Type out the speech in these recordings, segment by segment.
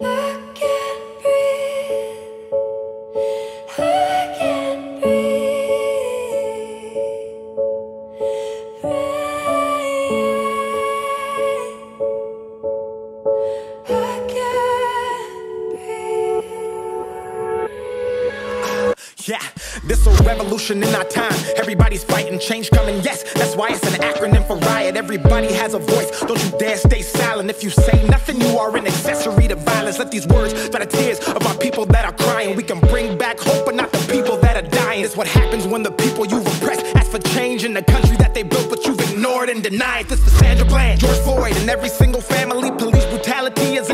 Yeah, this a revolution in our time. Everybody's fighting, change coming. Yes, that's why it's an acronym for riot. Everybody has a voice. Don't you dare stay silent. If you say nothing, you are an accessory Let these words dry the tears of our people that are crying. We can bring back hope, but not the people that are dying. It's what happens when the people you repress ask for change in the country that they built, but you've ignored and denied. This is Sandra Bland, George Floyd, and every single family. Police brutality is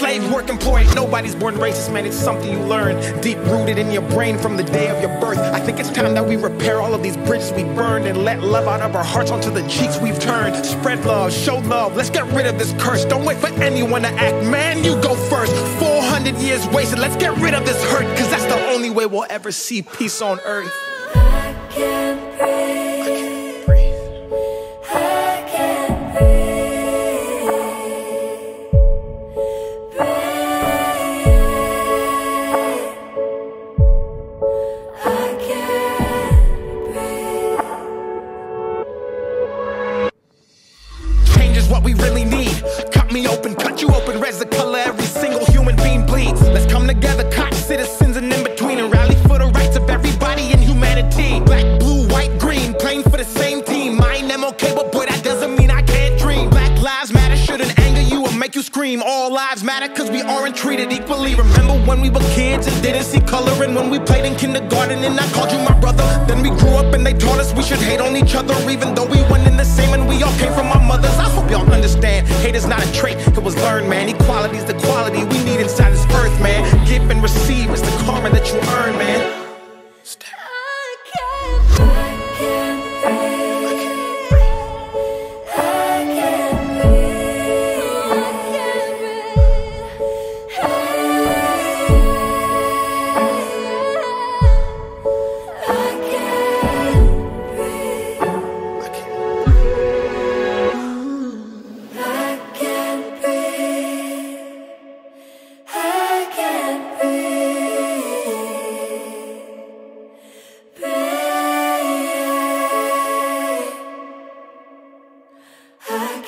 slave work employed. Nobody's born racist, man. It's something you learn deep rooted in your brain from the day of your birth. I think it's time that we repair all of these bridges we burned and let love out of our hearts onto the cheeks we've turned. Spread love, show love. Let's get rid of this curse. Don't wait for anyone to act, man. You go first. 400 years wasted. Let's get rid of this hurt, cause that's the only way we'll ever see peace on earth. I can't breathe. We really need. Cut me open, cut you open, res the color every single human being bleeds. Let's come together, cops, citizens, and in between, and rally for the rights of everybody in humanity. Black, blue, white, green, playing for the same team. Mine, MLK, but boy, that doesn't mean I can't dream. Black lives matter, shouldn't anger you or make you scream. All lives matter, cause we aren't treated equally. Remember when we were kids and didn't see color, and when we played in kindergarten, and I called you my brother. Then we grew up and they taught us we should hate on each other, even though we went in the same and we all not a trait, it was learned, man. Equality's the I